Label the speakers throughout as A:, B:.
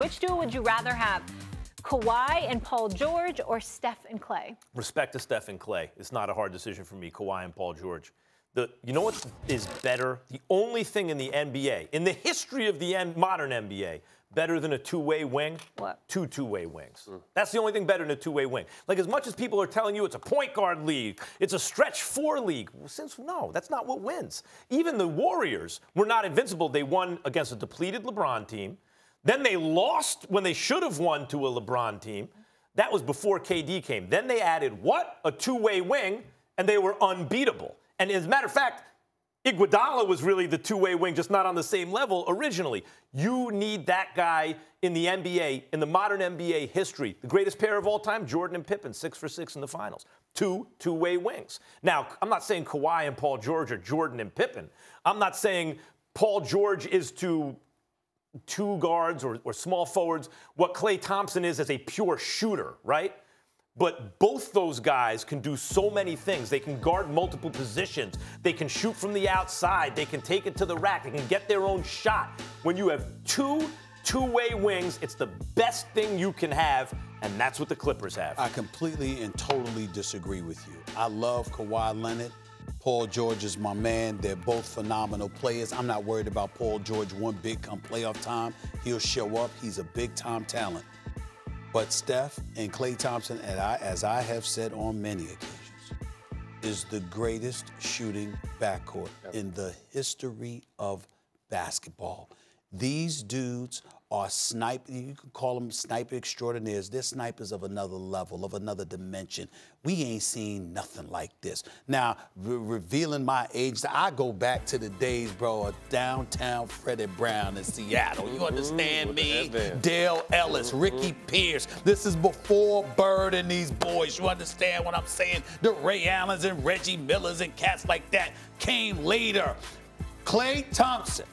A: Which duo would you rather have? Kawhi and Paul George or Steph and Klay?
B: Respect to Steph and Klay. It's not a hard decision for me, Kawhi and Paul George. The, you know what is better? The only thing in the NBA, in the history of the modern NBA, better than a two-way wing?
A: What?
B: Two two-way wings. Mm. That's the only thing better than a two-way wing. Like as much as people are telling you it's a point guard league, it's a stretch four league. Well, since no, that's not what wins. Even the Warriors were not invincible. They won against a depleted LeBron team. Then they lost when they should have won to a LeBron team. That was before KD came. Then they added what? A two-way wing, and they were unbeatable. And as a matter of fact, Iguodala was really the two-way wing, just not on the same level originally. You need that guy in the NBA, in the modern NBA history. The greatest pair of all time, Jordan and Pippen, six for six in the finals. Two two-way wings. Now, I'm not saying Kawhi and Paul George are Jordan and Pippen. I'm not saying Paul George is to two guards or, or small forwards what Klay Thompson is as a pure shooter, right? But both those guys can do so many things. They can guard multiple positions. They can shoot from the outside. They can take it to the rack. They can get their own shot. When you have two two-way wings, it's the best thing you can have, and that's what the Clippers have.
C: I completely and totally disagree with you. I love Kawhi Leonard. Paul George is my man. They're both phenomenal players. I'm not worried about Paul George one big come playoff time. He'll show up. He's a big time talent. But Steph and Klay Thompson, and I, as I have said on many occasions, is the greatest shooting backcourt in the history of basketball. These dudes are sniper. You could call them sniper extraordinaires. They're snipers of another level, of another dimension. We ain't seen nothing like this. Now, re revealing my age, I go back to the days, bro, of downtown Freddie Brown in Seattle. You understand me? Dale Ellis, Ricky Pierce. This is before Bird and these boys. You understand what I'm saying? The Ray Allens and Reggie Millers and cats like that came later. Klay Thompson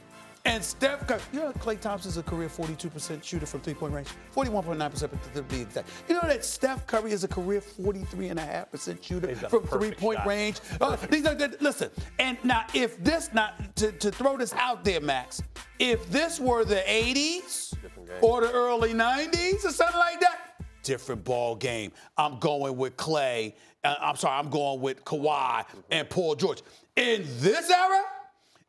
C: and Steph Curry, you know, Klay Thompson's a career 42% shooter from three-point range, 41.9% to be exact. You know that Steph Curry is a career 43.5% shooter from three-point range. Uh, these are, listen, and now if this, not to, to throw this out there, Max, if this were the 80s or the early 90s or something like that, different ball game. I'm going with Klay. Uh, I'm sorry, I'm going with Kawhi and Paul George. In this era,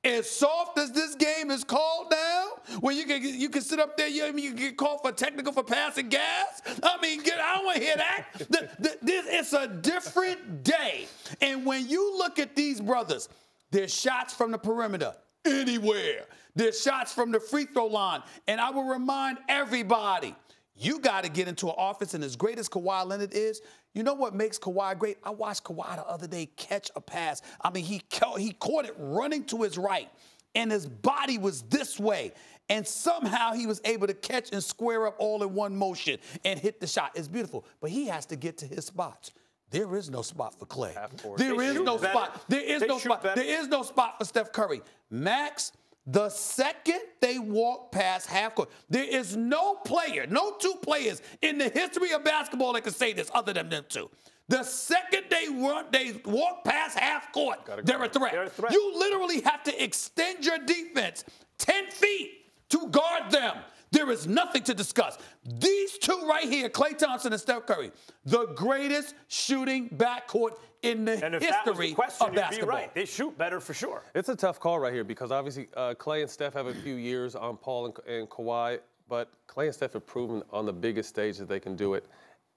C: as soft as this game is called now, where you can you can sit up there, you, you can get called for technical for passing gas. I mean, get, I don't want to hear that. the, the, this, it's a different day. And when you look at these brothers, there's shots from the perimeter anywhere. There's shots from the free throw line. And I will remind everybody, you got to get into an offense, and as great as Kawhi Leonard is, you know what makes Kawhi great? I watched Kawhi the other day catch a pass. I mean, he, he caught it running to his right, and his body was this way. And somehow he was able to catch and square up all in one motion and hit the shot. It's beautiful. But he has to get to his spots. There is no spot for Klay. There is no better. spot. There is they no spot. Better. There is no spot for Steph Curry. Max, the second they walk past half court, there is no player, no two players in the history of basketball that can say this other than them two. The second they run, they walk past half court, they're a, they're a threat. You literally have to extend your defense 10 feet to guard them. There is nothing to discuss. These two right here, Klay Thompson and Steph Curry, the greatest shooting backcourt in the
B: and if
C: history
B: that was the question,
C: of basketball.
B: Right. They shoot better for sure.
D: It's a tough call right here because obviously uh, Klay and Steph have a few years on Paul and, and Kawhi, but Klay and Steph have proven on the biggest stage that they can do it.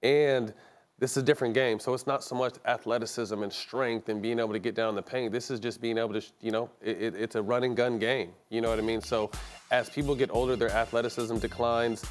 D: And this is a different game. So it's not so much athleticism and strength and being able to get down the paint. This is just being able to, you know, it, it's a run and gun game. You know what I mean? So as people get older, their athleticism declines.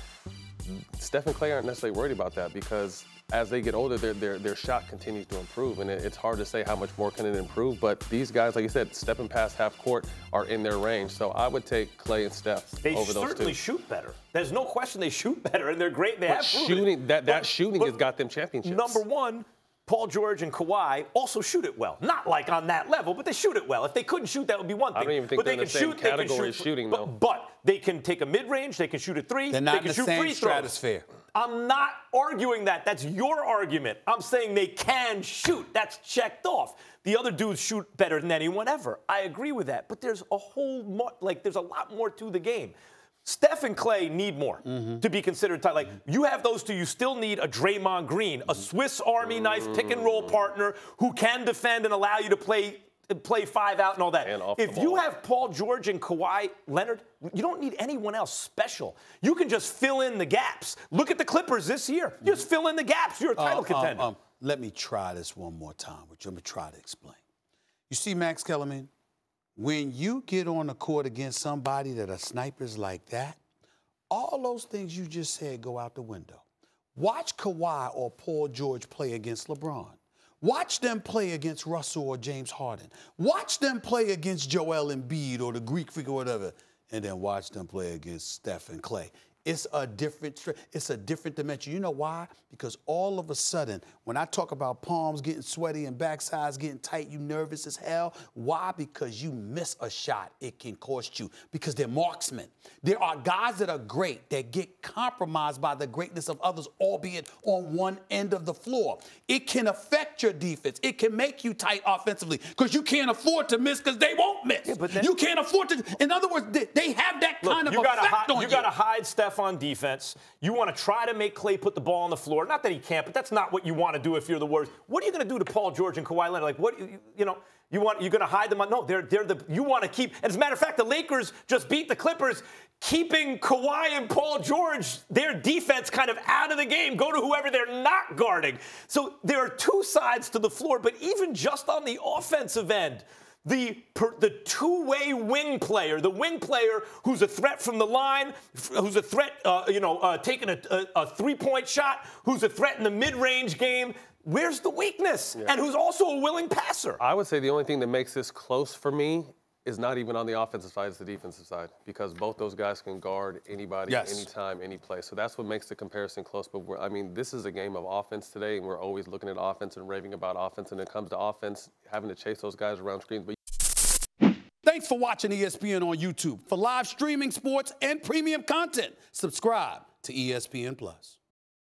D: Steph and Klay aren't necessarily worried about that because as they get older, their, their, their shot continues to improve. And it, it's hard to say how much more can it improve. But these guys, like you said, stepping past half court are in their range. So I would take Klay and Steph
B: they
D: over those two.
B: They certainly shoot better. There's no question they shoot better, and they're great. They
D: but
B: have
D: shooting. That, that but, shooting has got them championships.
B: Number one, Paul George and Kawhi also shoot it well. Not like on that level, but they shoot it well. If they couldn't shoot, that would be one thing.
D: I don't even think
B: but
D: they
B: can
D: the shoot, category
B: they can
D: shoot, shooting,
B: but,
D: though.
B: But they can take a mid-range, they can shoot a three,
C: They're not
B: they can
C: in the
B: shoot
C: same
B: free
C: stratosphere.
B: Throws. I'm not arguing that. That's your argument. I'm saying they can shoot. That's checked off. The other dudes shoot better than anyone ever. I agree with that. But there's a whole, like, there's a lot more to the game. Steph and Klay need more
C: Mm-hmm.
B: to be considered tight. Like you have those two, you still need a Draymond Green, a Swiss Army knife pick and roll partner who can defend and allow you to play play five out and all that.
D: And
B: if you have Paul George and Kawhi Leonard, you don't need anyone else special. You can just fill in the gaps. Look at the Clippers this year. You just fill in the gaps. You're a title
C: Um,
B: contender.
C: um, let me try this one more time, which I'm gonna try to explain. You see, Max Kellerman, when you get on the court against somebody that are snipers like that, all those things you just said go out the window. Watch Kawhi or Paul George play against LeBron. Watch them play against Russell or James Harden. Watch them play against Joel Embiid or the Greek freak or whatever, and then watch them play against Steph and Klay. It's a different, it's a different dimension. You know why? Because all of a sudden, when I talk about palms getting sweaty and backsides getting tight, you nervous as hell. Why? Because you miss a shot, it can cost you. Because they're marksmen. There are guys that are great that get compromised by the greatness of others, albeit on one end of the floor. It can affect your defense. It can make you tight offensively because you can't afford to miss because they won't miss.
B: but then-
C: you can't afford to. In other words, they, they have that
B: Look,
C: kind of
B: you
C: effect
B: hide,
C: on
B: you.
C: you.
B: gotta hide Steph on defense. You want to try to make Klay put the ball on the floor. Not that he can't, but that's not what you want to do if you're the Warriors. What are you going to do to Paul George and Kawhi Leonard? Like what? You, know. You want you're going to hide them on no they're they're the you want to keep as a matter of fact the Lakers just beat the Clippers keeping Kawhi and Paul George their defense kind of out of the game go to whoever they're not guarding so there are two sides to the floor but even just on the offensive end the per, the two-way wing player, the wing player who's a threat from the line, who's a threat, uh, you know, uh, taking a, a, a three-point shot, who's a threat in the mid-range game. Where's the weakness? And who's also a willing passer?
D: I would say the only thing that makes this close for me is not even on the offensive side, it's the defensive side because both those guys can guard anybody,
C: Yes.
D: anytime, any place. So that's what makes the comparison close. But we're, I mean, this is a game of offense today, and we're always looking at offense and raving about offense. And it comes to offense, having to chase those guys around screens. But
C: Thanks for watching ESPN on YouTube. For live streaming sports and premium content, subscribe to ESPN Plus.